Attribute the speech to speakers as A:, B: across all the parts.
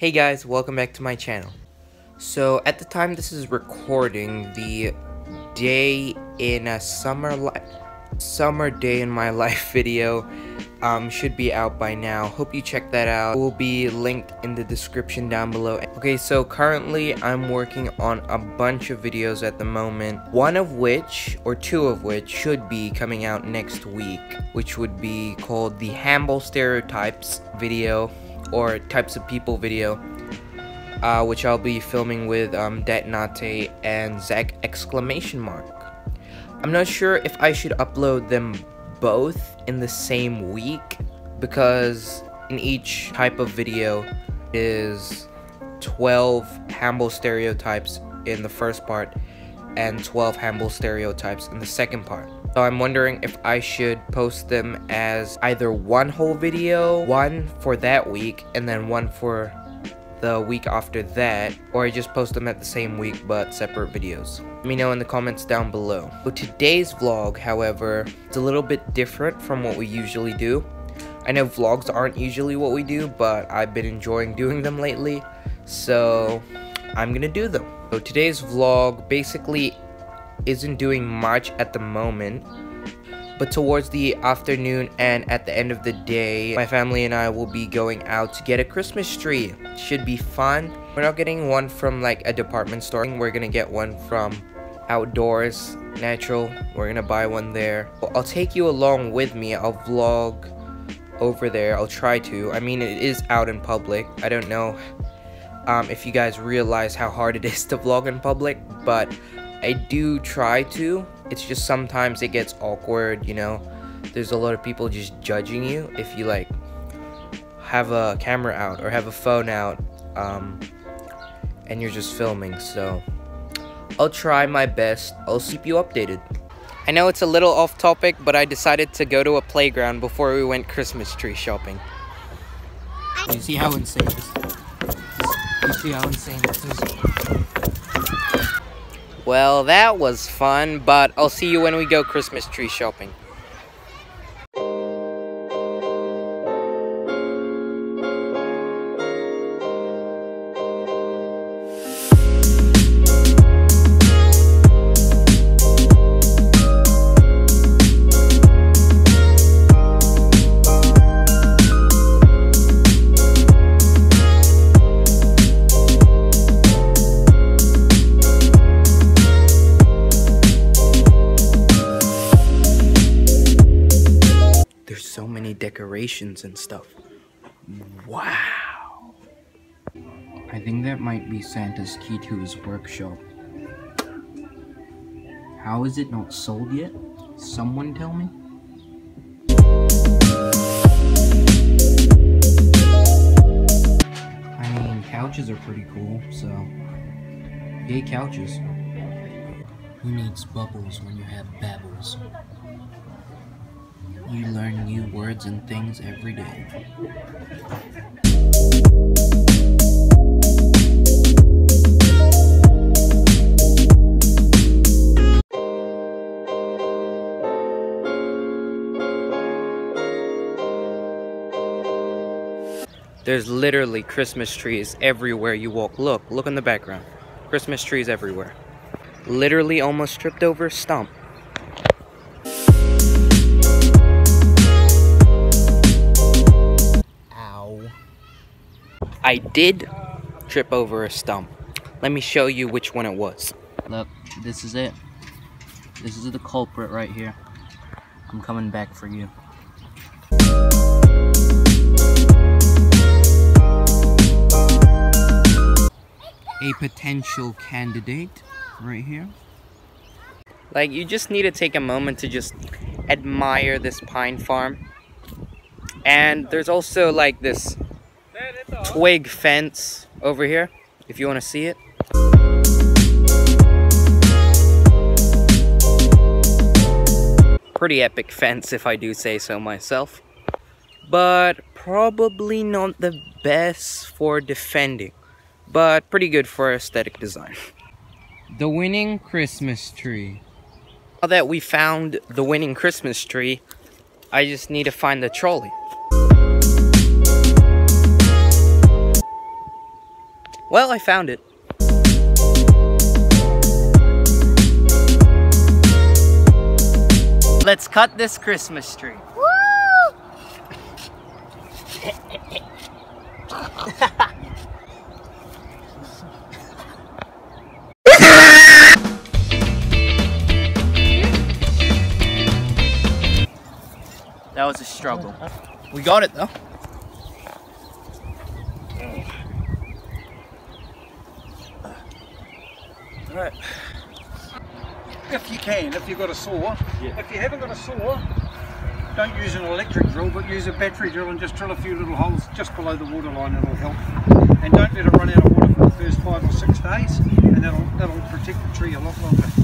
A: Hey guys, welcome back to my channel. So, at the time this is recording, the day in a summer summer day in my life video um, should be out by now. Hope you check that out. It will be linked in the description down below. Okay, so currently I'm working on a bunch of videos at the moment. One of which, or two of which, should be coming out next week, which would be called the Hamble Stereotypes video, or Types of People video. Uh, which I'll be filming with um, Detonate and Zach exclamation mark. I'm not sure if I should upload them both in the same week because in each type of video is 12 Hamble stereotypes in the first part and 12 Hamble stereotypes in the second part. So I'm wondering if I should post them as either one whole video, one for that week, and then one for the week after that, or I just post them at the same week but separate videos. Let me know in the comments down below. So today's vlog, however, is a little bit different from what we usually do. I know vlogs aren't usually what we do, but I've been enjoying doing them lately, so I'm gonna do them. So today's vlog basically isn't doing much at the moment, but towards the afternoon and at the end of the day, my family and I will be going out to get a Christmas tree. Should be fun. We're not getting one from like a department store. We're gonna get one from outdoors, natural. We're gonna buy one there. I'll take you along with me. I'll vlog over there. I'll try to. I mean, it is out in public. I don't know um, if you guys realize how hard it is to vlog in public, but I do try to. It's just sometimes it gets awkward, you know. There's a lot of people just judging you if you like have a camera out or have a phone out um, and you're just filming. So I'll try my best. I'll keep you updated. I know it's a little off topic, but I decided to go to a playground before we went Christmas tree shopping. You see how insane this is? See how insane this is? Well, that was fun, but I'll see you when we go Christmas tree shopping. Decorations and stuff. Wow. I think that might be Santa's key to his workshop. How is it not sold yet? Someone tell me? I mean, couches are pretty cool, so... Yay, couches. Who needs bubbles when you have baubles? You learn new words and things every day. There's literally Christmas trees everywhere you walk. Look, look in the background. Christmas trees everywhere. Literally almost tripped over stump. I did trip over a stump. Let me show you which one it was. Look, this is it. This is the culprit right here. I'm coming back for you. A potential candidate right here. Like, you just need to take a moment to just admire this pine farm. And there's also like this twig fence over here, if you want to see it. Pretty epic fence, if I do say so myself. But probably not the best for defending, but pretty good for aesthetic design. The winning Christmas tree. Now that we found the winning Christmas tree, I just need to find the trolley. Well, I found it. Let's cut this Christmas tree.
B: Woo!
A: That was a struggle. We got it though.
C: Right. If you can, if you've got a saw.
A: Yeah.
C: If you haven't got a saw, don't use an electric drill, but use a battery drill and just drill a few little holes just below the water line, it'll help. And don't let it run out of water for the first five or six days, and that'll, that'll protect the tree a lot longer.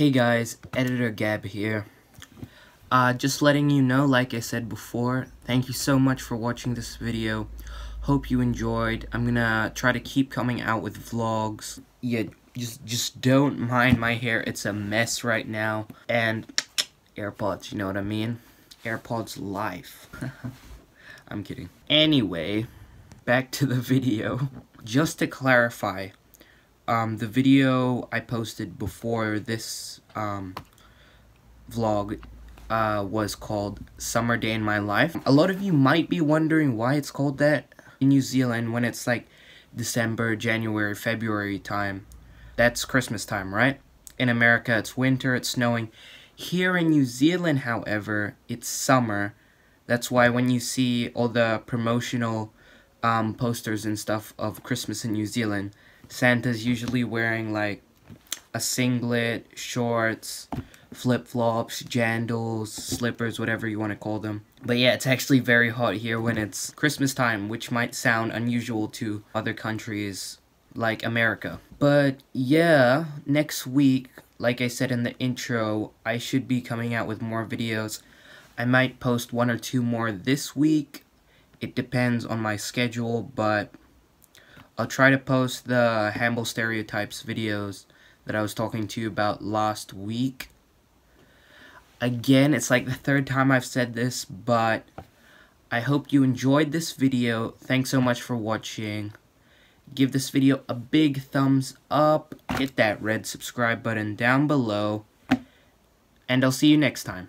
A: Hey guys, Editor Gab here. Uh, just letting you know, like I said before, thank you so much for watching this video. Hope you enjoyed. I'm gonna try to keep coming out with vlogs. Yeah, just just don't mind my hair. It's a mess right now. And AirPods, you know what I mean? AirPods life. I'm kidding. Anyway, back to the video. Just to clarify, um, the video I posted before this um, vlog uh, was called Summer Day in My Life. A lot of you might be wondering why it's called that in New Zealand when it's like December, January, February time. That's Christmas time, right? In America, it's winter, it's snowing. Here in New Zealand, however, it's summer. That's why when you see all the promotional um, posters and stuff of Christmas in New Zealand, Santa's usually wearing like a singlet, shorts, flip-flops, jandals, slippers, whatever you want to call them. But yeah, it's actually very hot here when it's Christmas time, which might sound unusual to other countries like America. But yeah, next week, like I said in the intro, I should be coming out with more videos. I might post one or two more this week. It depends on my schedule, but I'll try to post the Hamble Stereotypes videos that I was talking to you about last week. Again, it's like the third time I've said this, but I hope you enjoyed this video. Thanks so much for watching. Give this video a big thumbs up. Hit that red subscribe button down below. And I'll see you next time.